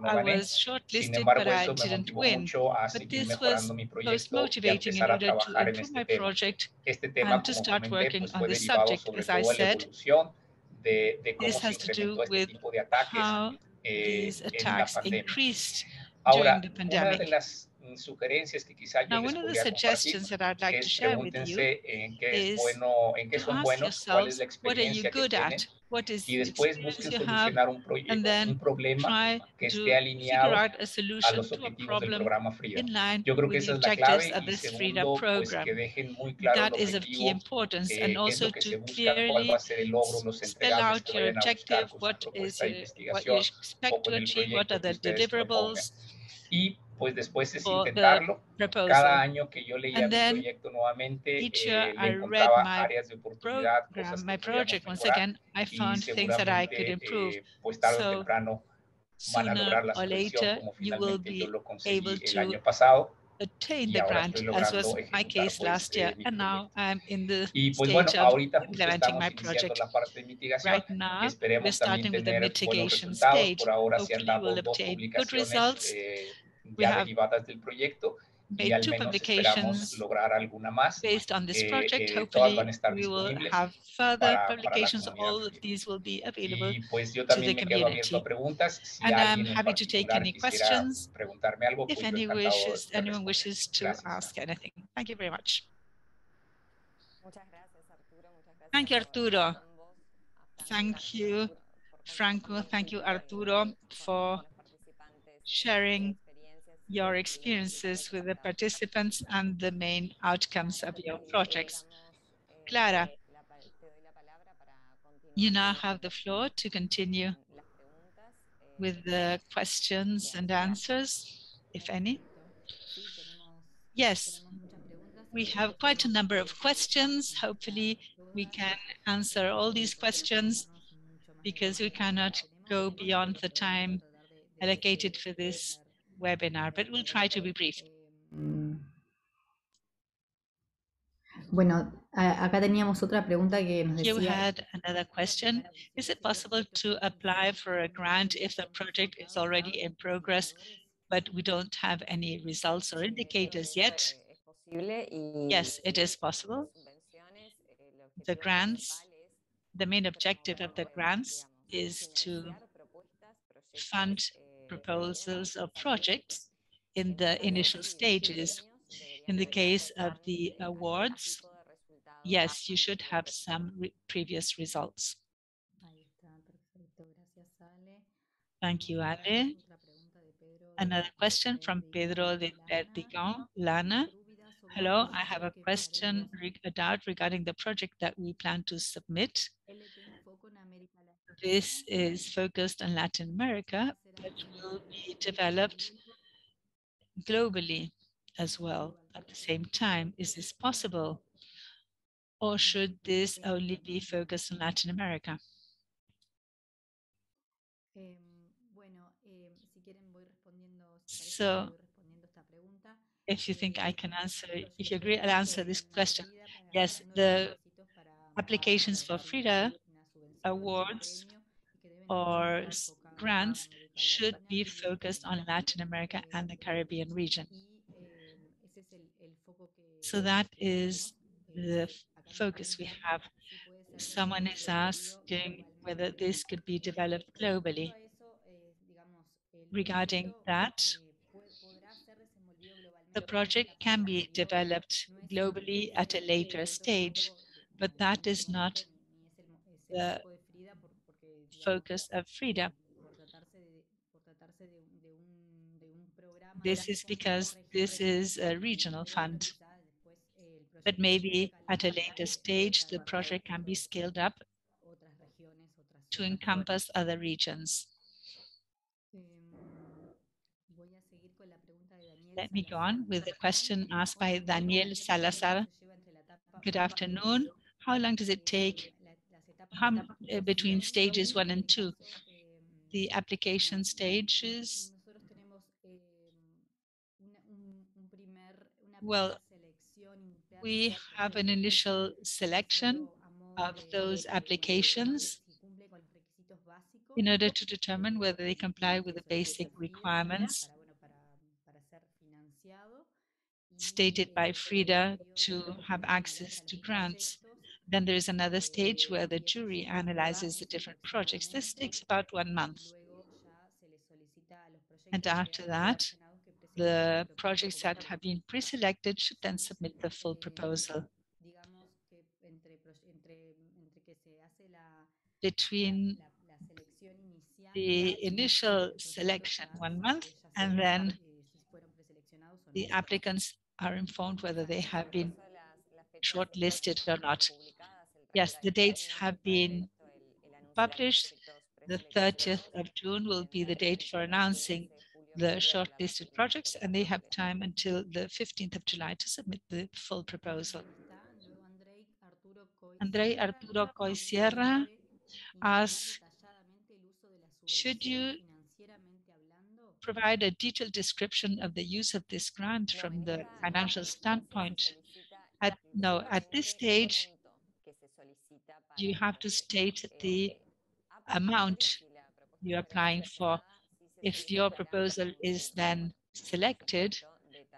no I was shortlisted, embargo, but I didn't win. But this was most proyecto y a motivating in order to improve my project Este tema, and to start working on this subject. As I todo de la said, de, de this has to do with ataques how eh, these attacks increased Ahora, during the pandemic. Mm, sugerencias que quizá yo Now, les one of the suggestions that I'd like to share with you en qué is bueno, en qué son ask buenos, cuál es la what are you experiencia que good tienen at? What is y después busquen you have? solucionar un proyecto, And then un problema try que to esté alineado a a solution los to a objetivos del problem programa FRIDA. in line Yo creo que with esa the es la objectives clave of y this FRIDA segundo, pues program. que dejen muy claro That el of key objetivo, importance, eh, and qué es also lo que se to busca, cuál va clearly a ser el logro, los spell entregables out que your vayan a buscar objective, con su what is propuesta de what you investigación expect o to con el achieve, what proyecto are que the ustedes propongan. deliverables Y pues después es intentarlo. Cada año que yo leía And mi then proyecto nuevamente, each year eh, I le read encontraba my áreas de oportunidad, cosas program, que my project, once mejorar again, I found things that I could seguramente, improve. eh, pues tarde o So temprano van a sooner lograr la or later, como you will finalmente yo be lo conseguí able el to año pasado attain the grant, as was my case last year. eh, And now. I'm in the Y pues bueno, stage of implementing my project. la parte de. Right now, we're starting with the mitigation stage. Por ahora se han Hopefully, we'll obtain good results. eh, ya have derivadas del proyecto y al two menos esperamos publications lograr alguna más. based on this Eh, project. eh, todas van Hopefully, a estar we will have further para- para publications. comunidad All of these will be available. Y pues yo to the me quedo community. a preguntas. Si And I'm happy to take any questions algo, If pues any wishes, anyone wishes to Gracias. ask anything. Thank you very much. Muchas gracias, Arturo. Muchas gracias Thank you, Arturo. a ambos, a Thank you, por- por Franco. Thank you, Arturo, for con los participantes sharing sus experiencias y your experiences with the participants and the main outcomes of your projects. Clara, You now have the floor to continue with the questions and answers, if any. Yes, we have quite a number of questions. Hopefully, we can answer all these questions because we cannot go beyond the time allocated for this webinar, but we'll try to be brief. Mm. Bueno, acá teníamos otra pregunta que nos You had another question. Is it possible to apply for a grant if the project is already in progress, but we don't have any results or indicators yet? es posible y Yes, it is possible. las subvenciones, el The grants, the main objective of the grants is to financiar propuestas, proyectos, fund proposals or projects in the initial stages. In the case of the awards, yes, you should have some re- previous results. Thank you, Ale. Another question from Pedro de Perdigón, Lana. Hello, I have a question, a doubt regarding the project that we plan to submit. This is focused on Latin America, but will be developed globally as well at the same time. Is this possible? Or should this only be focused on Latin America? So. If you think I can answer, if you agree, I'll answer this question. Yes, the applications for FRIDA recibir una subvención, un awards or grants should be focused on Latin America and the Caribbean region. So that is the focus we have. Someone is asking whether this could be developed globally. Regarding that, The project can be developed globally at a later stage, but that is not the foco de Frida por- porque, digamos, focus of FRIDA por tratarse de, por tratarse This is because this is a regional fund, but maybe at a later stage, the project can be scaled up to encompass other regions. Let me go on with the question asked by Daniel Salazar. Good afternoon. How long does it take how, uh, Uh, between stages one and two? The application stages. Well, we have an initial selection of those applications in order to determine whether they comply with the basic requirements stated by FRIDA to have access to grants. Then there is another stage where the jury analyzes the different projects. This takes about one month. And after that, the projects that have been pre-selected should then submit the full proposal. Between the initial selection one month and then the applicants are informed whether they have been shortlisted or not. Yes, the dates have been published. The 30th of June will be the date for announcing the shortlisted projects, and they have time until the 15th of July to submit the full proposal. Andrei Arturo Coy Sierra asks, should you provide a detailed description of the use of this grant from the financial standpoint? At, no, at this stage, you have to state the amount you're applying for. If your proposal is then selected,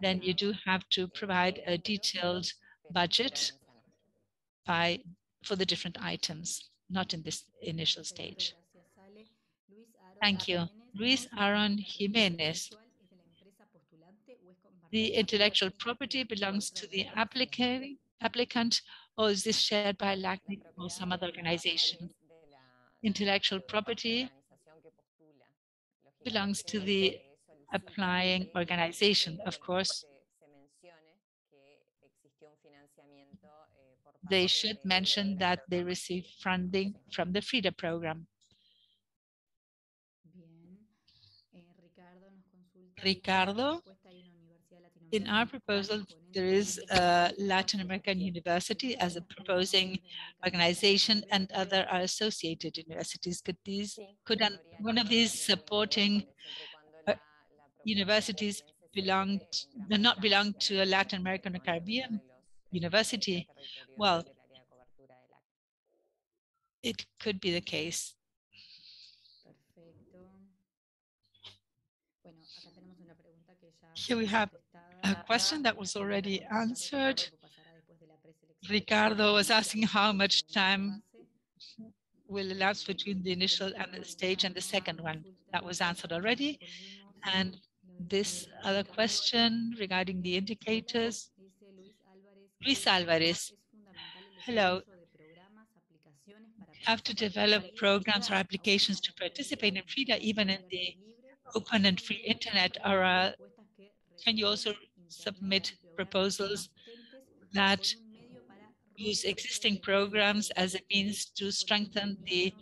then you do have to provide a detailed budget by, for the different items, not in this initial stage. Thank you. Luis Aaron Jimenez. The intellectual property belongs to the applicant, applicant or is this shared by LACNIC or some other organization? Intellectual property belongs to the applying organization, of course. They should mention that they receive funding from the FRIDA program. Ricardo, in our proposal, there is a Latin American university as a proposing organization and other are associated universities. Could these, could one of these supporting uh, universities belong, to, not belong to a Latin American or Caribbean university? Well, it could be the case. Here we have a question that was already answered. Ricardo was asking how much time will elapse between the initial and the stage and the second one. That was answered already. And this other question regarding the indicators. Luis Alvarez, hello. Have to develop programs or applications to participate in FRIDA, even in the open and free internet, or uh, can you also submit proposals that use existing programs as a means to strengthen the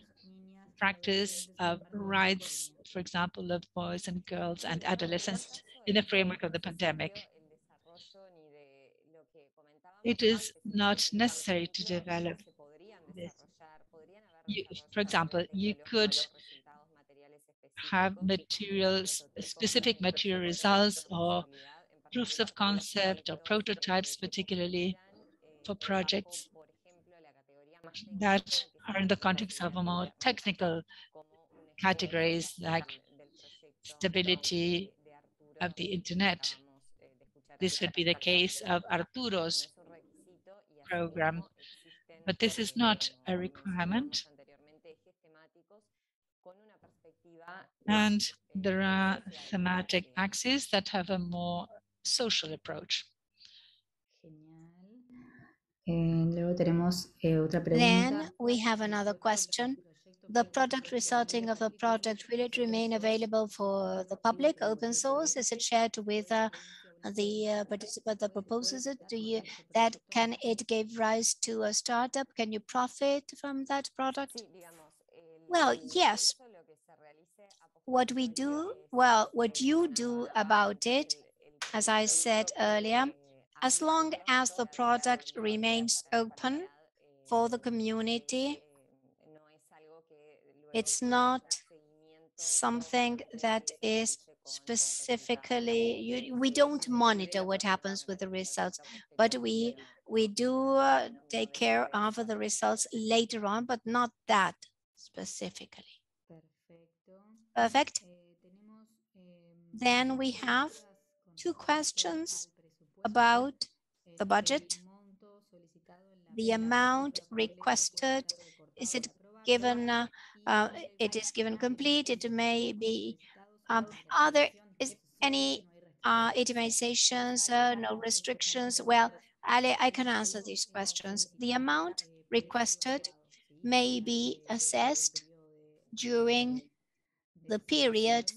practice of rights, for example, of boys and girls and adolescents in the framework of the pandemic. It is not necessary to develop this. You, for example, you could have materials, specific material results or proofs of concept or prototypes, particularly for projects that are in the context of a more technical categories like stability of the internet. This would be the case of Arturo's program, but this is not a requirement And there are thematic axes that have a more social approach. Eh, then we have another question the product resulting of the project, will it remain available for the public, open source? Is it shared with uh, the uh, participant that proposes it? Do you, that can it give rise to a startup? Can you profit from that product? Well, yes. What we do, well, what you do about it, as I said earlier, as long as the product remains open for the community, it's not something that is specifically, you, we don't monitor what happens with the results, but we, we do uh, take care of the results later on, but not that specifically. Perfect. Then we have two questions about the budget. The amount requested, is it given, uh, uh, it is given complete, it may be, um, are there is any uh, itemizations, uh, no restrictions? Well, Ali, I can answer these questions. The amount requested may be assessed during the period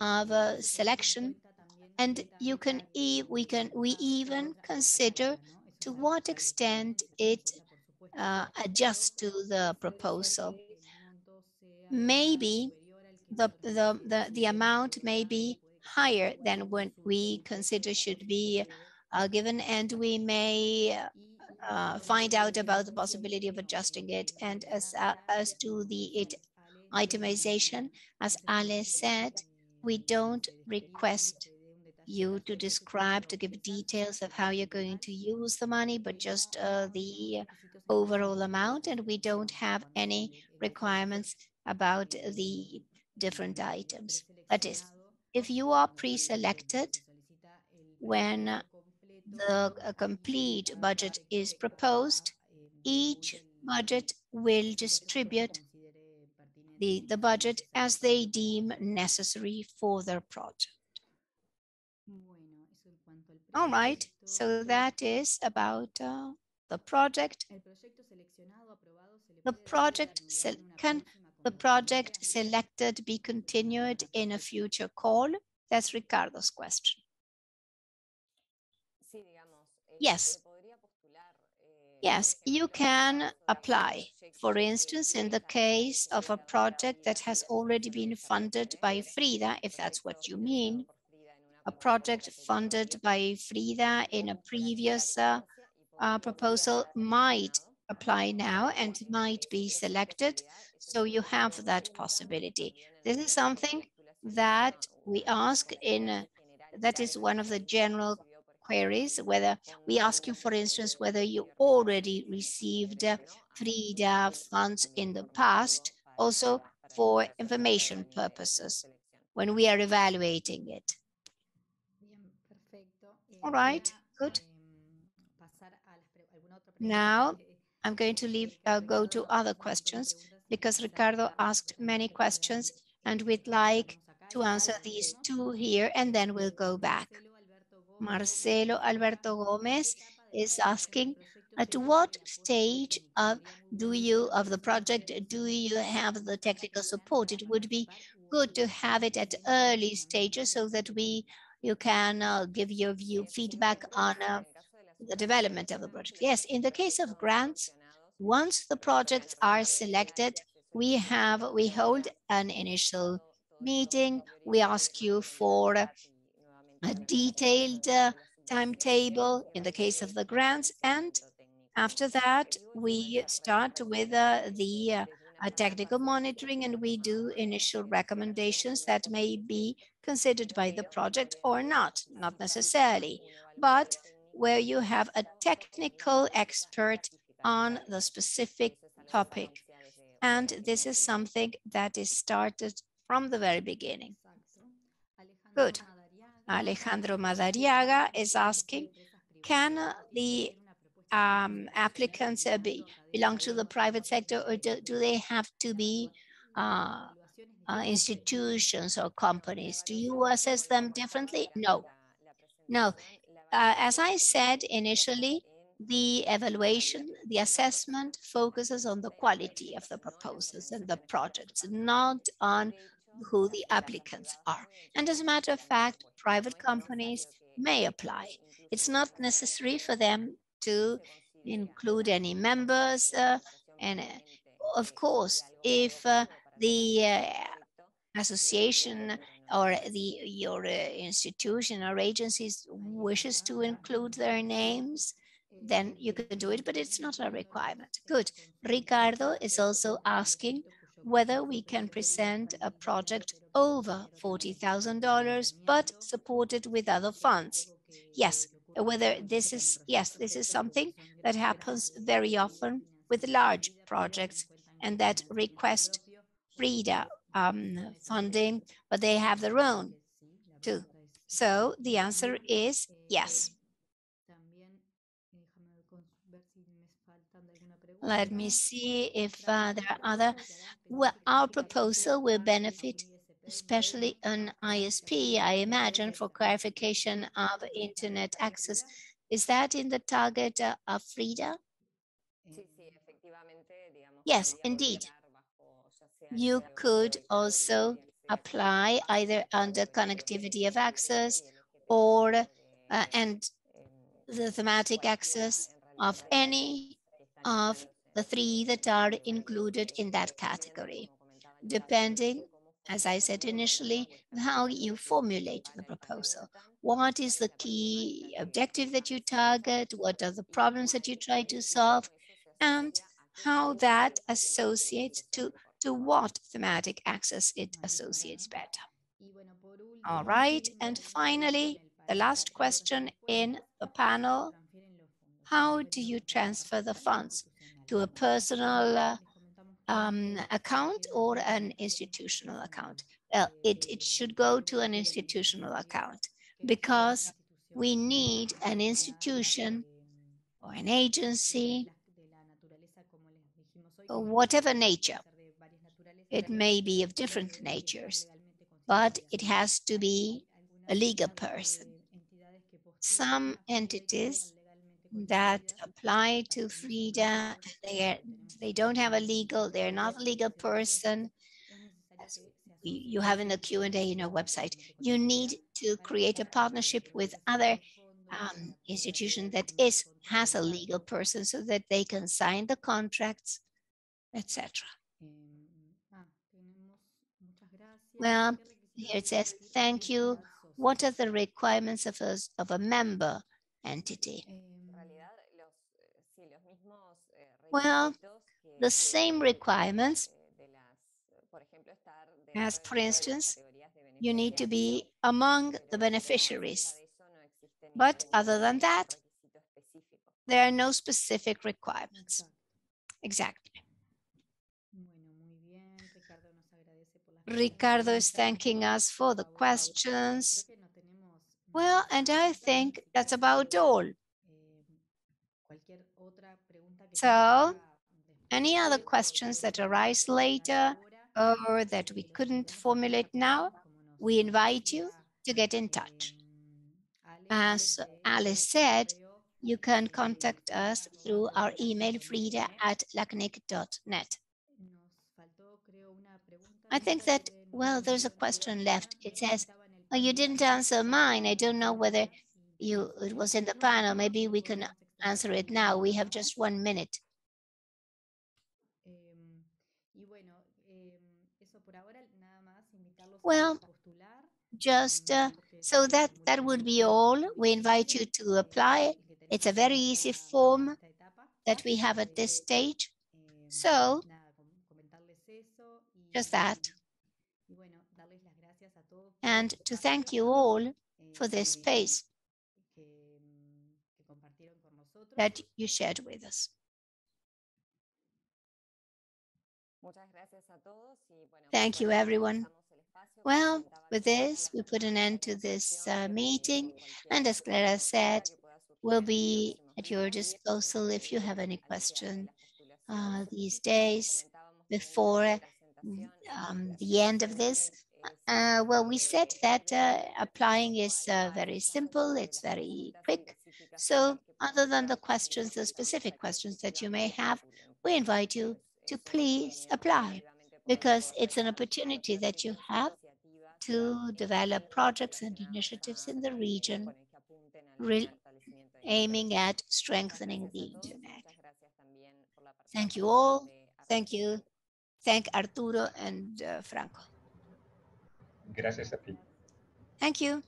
of uh, selection and you can e we can we even consider to what extent it uh, adjusts to the proposal. Maybe the, the the the amount may be higher than what we consider should be uh, given and we may uh, find out about the possibility of adjusting it. And as uh, as to the it itemization as Ale said we don't request you to describe, to give details of how you're going to use the money, but just uh, the overall amount. And we don't have any requirements about the different items. That is, if you are pre-selected, when the complete budget is proposed, each budget will distribute the, the budget as they deem necessary for their project. All right, so that is about uh, the project. The project can the project selected be continued in a future call? That's Ricardo's question. Yes. Yes, you can apply. For instance, in the case of a project that has already been funded by FRIDA, if that's what you mean, a project funded by FRIDA in a previous uh, uh, proposal might apply now and might be selected. So you have that possibility. This is something that we ask in, uh, that is one of the general queries, whether we ask you, for instance, whether you already received uh, FRIDA funds in the past, also for information purposes when we are evaluating it. All right, good. Now I'm going to leave, uh, go to other questions because Ricardo asked many questions and we'd like to answer these two here and then we'll go back. Marcelo Alberto Gomez is asking, at what stage of do you of the project do you have the technical support? It would be good to have it at early stages so that we you can uh, give your view feedback on uh, the development of the project. Yes, in the case of grants, once the projects are selected, we have, we hold an initial meeting. We ask you for a detailed uh, timetable in the case of the grants. And after that, we start with uh, the uh, technical monitoring and we do initial recommendations that may be considered by the project or not, not necessarily, but where you have a technical expert on the specific topic. And this is something that is started from the very beginning. Good. Alejandro Madariaga is asking, can the um, applicants uh, be, belong to the private sector or do, do they have to be uh, uh, institutions or companies? Do you assess them differently? No, no. Uh, as I said initially, the evaluation, the assessment focuses on the quality of the proposals and the projects, not on who the applicants are. And as a matter of fact, private companies may apply. It's not necessary for them to include any members. Uh, and uh, of course, if uh, the association or the your institution or agencies wishes to include their names, then you can do it, but it's not a requirement. Good. Ricardo is also asking whether we can present a project over $40,000, but supported with other funds. Yes, whether this is, yes, this is something that happens very often with large projects and that request FRIDA um, funding, but they have their own too. So the answer is yes. Let me see if uh, there are other. Well, our proposal will benefit especially an ISP, I imagine, for clarification of internet access. Is that in the target uh, of FRIDA? Yes, indeed. You could also apply either under connectivity of access or uh, and the thematic access of any of the three that are included in that category, depending, as I said initially, how you formulate the proposal. What is the key objective that you target? What are the problems that you try to solve? And how that associates to, to what thematic access it associates better. All right, and finally, the last question in the panel, how do you transfer the funds to a personal uh, um, account or an institutional account? Well, it, it should go to an institutional account because we need an institution or an agency, or whatever nature. It may be of different natures, but it has to be a legal person. Some entities that apply to FRIDA. They, are, they don't have a legal, they're not a legal person. You have in the Q&A in our website. You need to create a partnership with other um, institution that is has a legal person so that they can sign the contracts, etc. Well, here it says, thank you. What are the requirements of a, of a member entity? Well, the same requirements as, for instance, you need to be among the beneficiaries. But other than that, there are no specific requirements. Exactly. Ricardo is thanking us for the questions. Well, and I think that's about all. So any other questions that arise later or that we couldn't formulate now, we invite you to get in touch. As Alice said, you can contact us through our email, frida at lacnic.net. I think that, well, there's a question left. It says, oh, you didn't answer mine. I don't know whether you it was in the panel. Maybe we can answer it now. We have just one minute. Well, just uh, so that that would be all. We invite you to apply. It's a very easy form that we have at this stage. So just that. And to thank you all for this space that you shared with us. Thank you, everyone. Well, with this, we put an end to this uh, meeting. And as Clara said, we'll be at your disposal if you have any question uh, these days before um, the end of this. Uh, well, we said that uh, applying is uh, very simple, it's very quick. So Other than the questions, the specific questions that you may have, we invite you to please apply because it's an opportunity that you have to develop projects and initiatives in the region re- aiming at strengthening the internet. Thank you all. Thank you. Thank Arturo and uh, Franco. Gracias a ti. Thank you.